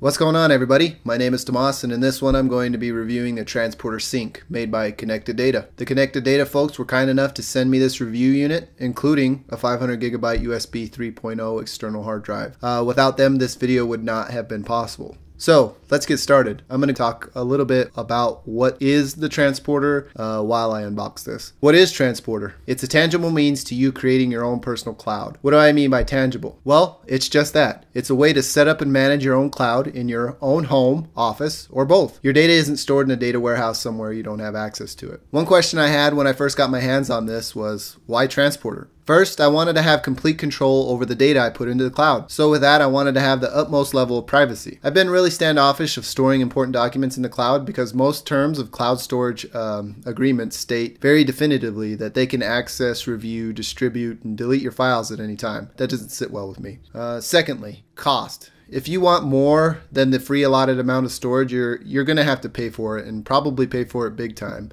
What's going on everybody? My name is Tomas and in this one I'm going to be reviewing the Transporter Sync made by Connected Data. The Connected Data folks were kind enough to send me this review unit including a 500 gigabyte USB 3.0 external hard drive. Uh, without them this video would not have been possible. So let's get started. I'm going to talk a little bit about what is the transporter uh, while I unbox this. What is transporter? It's a tangible means to you creating your own personal cloud. What do I mean by tangible? Well, it's just that. It's a way to set up and manage your own cloud in your own home, office, or both. Your data isn't stored in a data warehouse somewhere you don't have access to it. One question I had when I first got my hands on this was why transporter? First, I wanted to have complete control over the data I put into the cloud. So with that, I wanted to have the utmost level of privacy. I've been really standoffish of storing important documents in the cloud because most terms of cloud storage um, agreements state very definitively that they can access, review, distribute, and delete your files at any time. That doesn't sit well with me. Uh, secondly, cost if you want more than the free allotted amount of storage, you're you're going to have to pay for it and probably pay for it big time.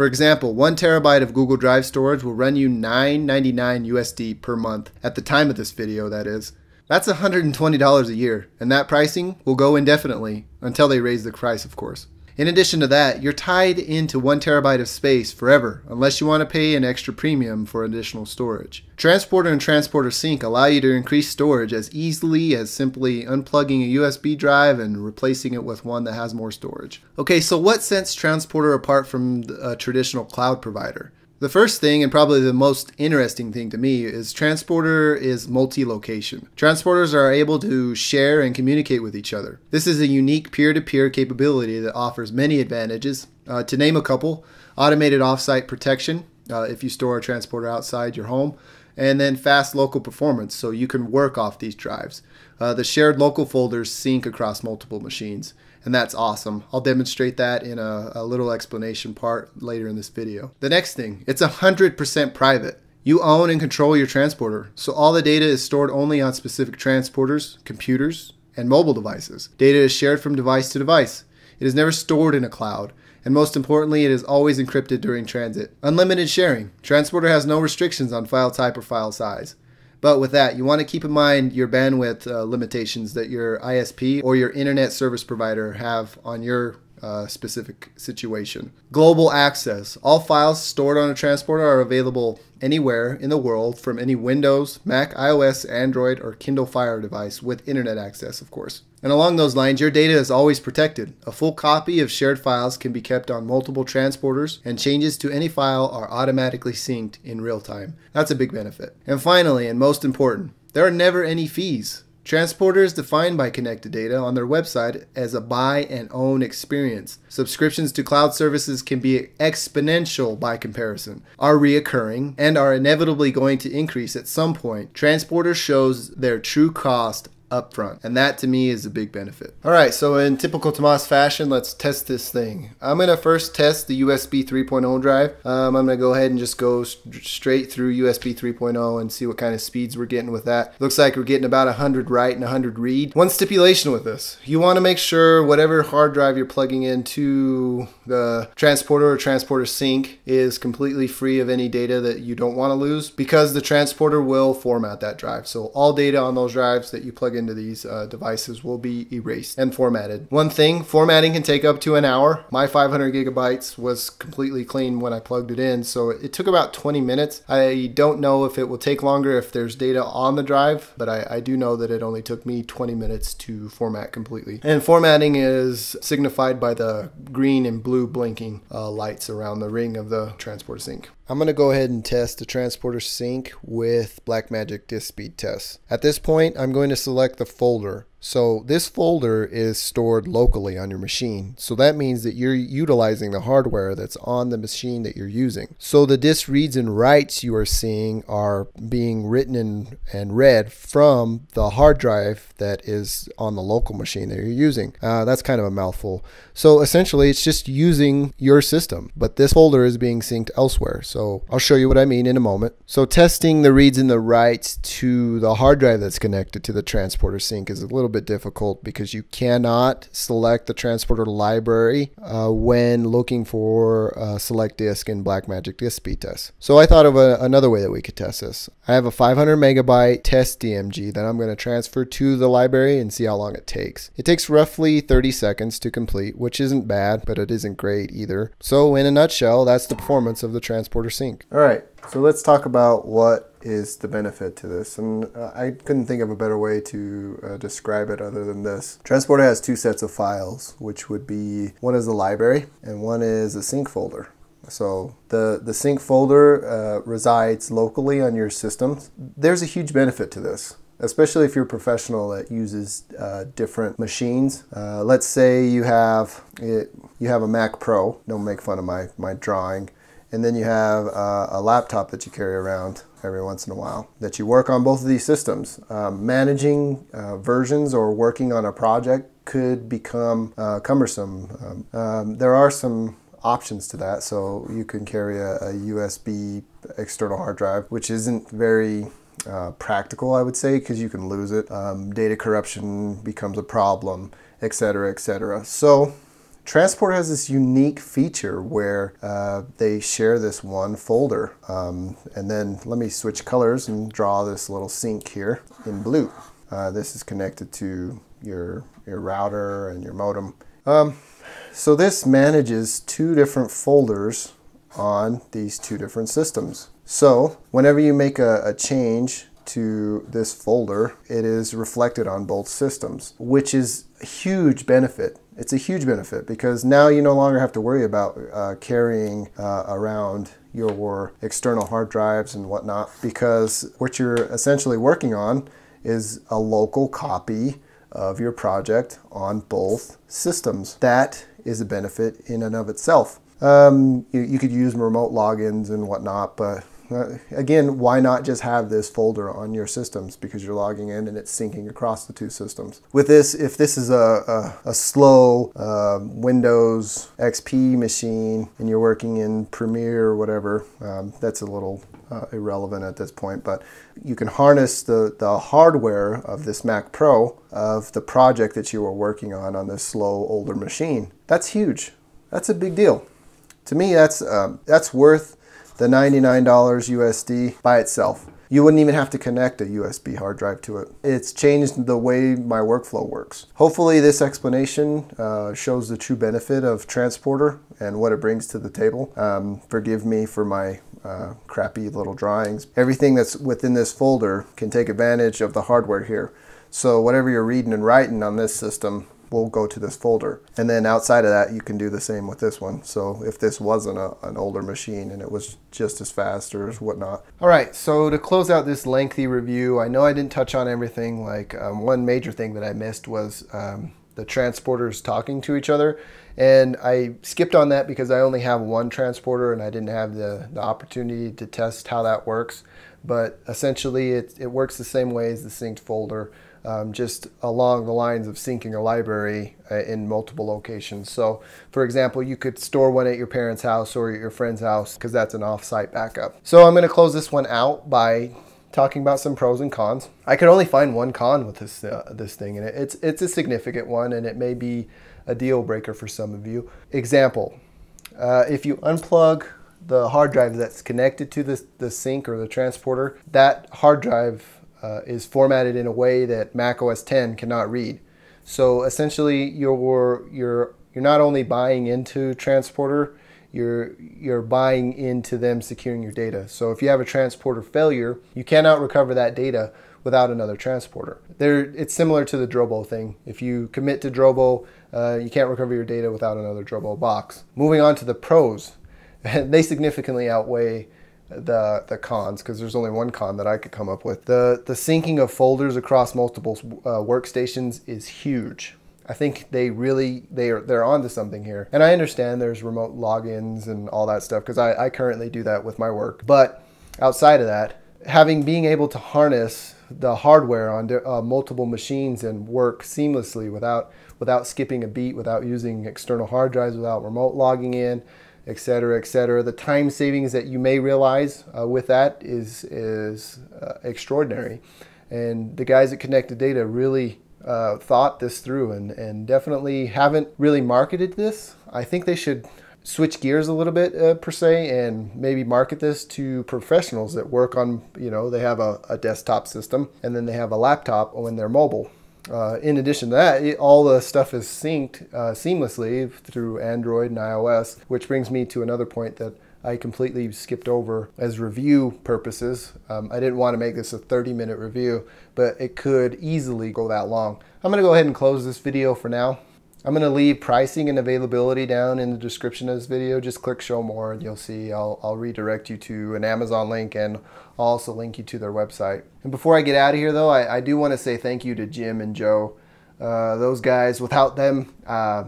For example, one terabyte of Google Drive storage will run you $9.99 USD per month at the time of this video, that is. That's $120 a year, and that pricing will go indefinitely until they raise the price, of course. In addition to that, you're tied into one terabyte of space forever unless you want to pay an extra premium for additional storage. Transporter and Transporter Sync allow you to increase storage as easily as simply unplugging a USB drive and replacing it with one that has more storage. Okay, so what sets Transporter apart from a traditional cloud provider? The first thing, and probably the most interesting thing to me, is Transporter is multi location. Transporters are able to share and communicate with each other. This is a unique peer to peer capability that offers many advantages. Uh, to name a couple, automated offsite protection uh, if you store a transporter outside your home, and then fast local performance so you can work off these drives. Uh, the shared local folders sync across multiple machines and that's awesome. I'll demonstrate that in a, a little explanation part later in this video. The next thing, it's 100% private. You own and control your transporter, so all the data is stored only on specific transporters, computers, and mobile devices. Data is shared from device to device. It is never stored in a cloud, and most importantly, it is always encrypted during transit. Unlimited sharing. Transporter has no restrictions on file type or file size. But with that, you want to keep in mind your bandwidth uh, limitations that your ISP or your internet service provider have on your uh, specific situation. Global access. All files stored on a transporter are available anywhere in the world from any Windows, Mac, iOS, Android, or Kindle Fire device with internet access, of course. And along those lines, your data is always protected. A full copy of shared files can be kept on multiple transporters, and changes to any file are automatically synced in real time. That's a big benefit. And finally, and most important, there are never any fees. Transporter is defined by Connected Data on their website as a buy and own experience. Subscriptions to cloud services can be exponential by comparison, are reoccurring, and are inevitably going to increase at some point. Transporter shows their true cost upfront. And that to me is a big benefit. All right, so in typical Tomas fashion, let's test this thing. I'm gonna first test the USB 3.0 drive. Um, I'm gonna go ahead and just go straight through USB 3.0 and see what kind of speeds we're getting with that. Looks like we're getting about 100 write and 100 read. One stipulation with this, you wanna make sure whatever hard drive you're plugging into the transporter or transporter sync is completely free of any data that you don't wanna lose because the transporter will format that drive. So all data on those drives that you plug in into these uh, devices will be erased and formatted. One thing, formatting can take up to an hour. My 500 gigabytes was completely clean when I plugged it in, so it took about 20 minutes. I don't know if it will take longer if there's data on the drive, but I, I do know that it only took me 20 minutes to format completely. And formatting is signified by the green and blue blinking uh, lights around the ring of the transport sync. I'm going to go ahead and test the transporter sync with Blackmagic disk speed test. At this point, I'm going to select the folder so this folder is stored locally on your machine. So that means that you're utilizing the hardware that's on the machine that you're using. So the disk reads and writes you are seeing are being written and, and read from the hard drive that is on the local machine that you're using. Uh, that's kind of a mouthful. So essentially it's just using your system, but this folder is being synced elsewhere. So I'll show you what I mean in a moment. So testing the reads and the writes to the hard drive that's connected to the transporter sync is a little bit difficult because you cannot select the transporter library uh, when looking for uh, select disk in Blackmagic disk speed test. So I thought of a, another way that we could test this. I have a 500 megabyte test DMG that I'm going to transfer to the library and see how long it takes. It takes roughly 30 seconds to complete, which isn't bad, but it isn't great either. So in a nutshell, that's the performance of the transporter sync. All right, so let's talk about what is the benefit to this. And uh, I couldn't think of a better way to uh, describe it other than this. Transporter has two sets of files, which would be one is the library and one is a sync folder. So the, the sync folder uh, resides locally on your system. There's a huge benefit to this especially if you're a professional that uses uh, different machines. Uh, let's say you have it, you have a Mac Pro. Don't make fun of my my drawing and then you have uh, a laptop that you carry around every once in a while that you work on both of these systems. Um, managing uh, versions or working on a project could become uh, cumbersome. Um, um, there are some options to that, so you can carry a, a USB external hard drive, which isn't very uh, practical, I would say, because you can lose it. Um, data corruption becomes a problem, etc., etc. So Transport has this unique feature where uh, they share this one folder. Um, and then let me switch colors and draw this little sync here in blue. Uh, this is connected to your, your router and your modem. Um, so this manages two different folders on these two different systems. So whenever you make a, a change to this folder, it is reflected on both systems, which is a huge benefit. It's a huge benefit because now you no longer have to worry about uh, carrying uh, around your external hard drives and whatnot because what you're essentially working on is a local copy of your project on both systems. That is a benefit in and of itself. Um, you, you could use remote logins and whatnot, but uh, again, why not just have this folder on your systems because you're logging in and it's syncing across the two systems. With this, if this is a, a, a slow uh, Windows XP machine and you're working in Premiere or whatever, um, that's a little uh, irrelevant at this point, but you can harness the, the hardware of this Mac Pro of the project that you were working on on this slow older machine. That's huge. That's a big deal. To me, that's, um, that's worth the $99 USD by itself. You wouldn't even have to connect a USB hard drive to it. It's changed the way my workflow works. Hopefully this explanation uh, shows the true benefit of Transporter and what it brings to the table. Um, forgive me for my uh, crappy little drawings. Everything that's within this folder can take advantage of the hardware here. So whatever you're reading and writing on this system will go to this folder. And then outside of that, you can do the same with this one. So if this wasn't a, an older machine and it was just as fast or whatnot. All right, so to close out this lengthy review, I know I didn't touch on everything. Like um, one major thing that I missed was um, the transporters talking to each other. And I skipped on that because I only have one transporter and I didn't have the, the opportunity to test how that works. But essentially, it, it works the same way as the synced folder um, just along the lines of syncing a library uh, in multiple locations. So, for example, you could store one at your parents' house or your friend's house because that's an off-site backup. So I'm going to close this one out by talking about some pros and cons. I could only find one con with this uh, this thing, and it's it's a significant one, and it may be a deal breaker for some of you. Example: uh, if you unplug the hard drive that's connected to the, the sync or the transporter, that hard drive uh, is formatted in a way that Mac OS 10 cannot read. So essentially, you're you're you're not only buying into Transporter, you're you're buying into them securing your data. So if you have a transporter failure, you cannot recover that data without another transporter. There, it's similar to the Drobo thing. If you commit to Drobo, uh, you can't recover your data without another Drobo box. Moving on to the pros, they significantly outweigh the the cons because there's only one con that I could come up with. The the syncing of folders across multiple uh, workstations is huge. I think they really they are they're onto something here. And I understand there's remote logins and all that stuff because I, I currently do that with my work. But outside of that, having being able to harness the hardware on uh, multiple machines and work seamlessly without without skipping a beat, without using external hard drives, without remote logging in, etc., etc. The time savings that you may realize uh, with that is is uh, extraordinary, and the guys at Connected Data really uh, thought this through and, and definitely haven't really marketed this. I think they should switch gears a little bit uh, per se and maybe market this to professionals that work on you know they have a, a desktop system and then they have a laptop when they're mobile uh, in addition to that it, all the stuff is synced uh, seamlessly through android and ios which brings me to another point that I completely skipped over as review purposes. Um, I didn't want to make this a 30 minute review, but it could easily go that long. I'm going to go ahead and close this video for now. I'm going to leave pricing and availability down in the description of this video. Just click show more and you'll see I'll, I'll redirect you to an Amazon link and I'll also link you to their website. And before I get out of here though, I, I do want to say thank you to Jim and Joe. Uh, those guys, without them, uh,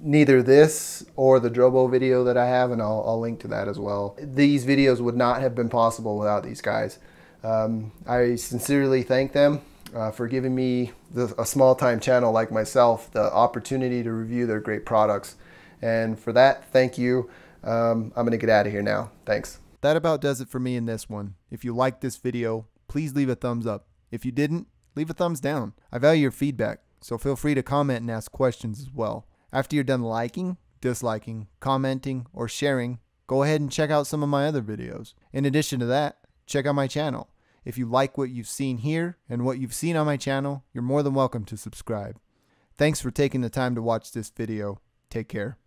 neither this or the Drobo video that I have, and I'll, I'll, link to that as well. These videos would not have been possible without these guys. Um, I sincerely thank them uh, for giving me the, a small time channel like myself the opportunity to review their great products. And for that, thank you. Um, I'm going to get out of here now. Thanks. That about does it for me in this one. If you liked this video, please leave a thumbs up. If you didn't, leave a thumbs down. I value your feedback, so feel free to comment and ask questions as well. After you're done liking, disliking, commenting, or sharing, go ahead and check out some of my other videos. In addition to that, check out my channel. If you like what you've seen here and what you've seen on my channel, you're more than welcome to subscribe. Thanks for taking the time to watch this video. Take care.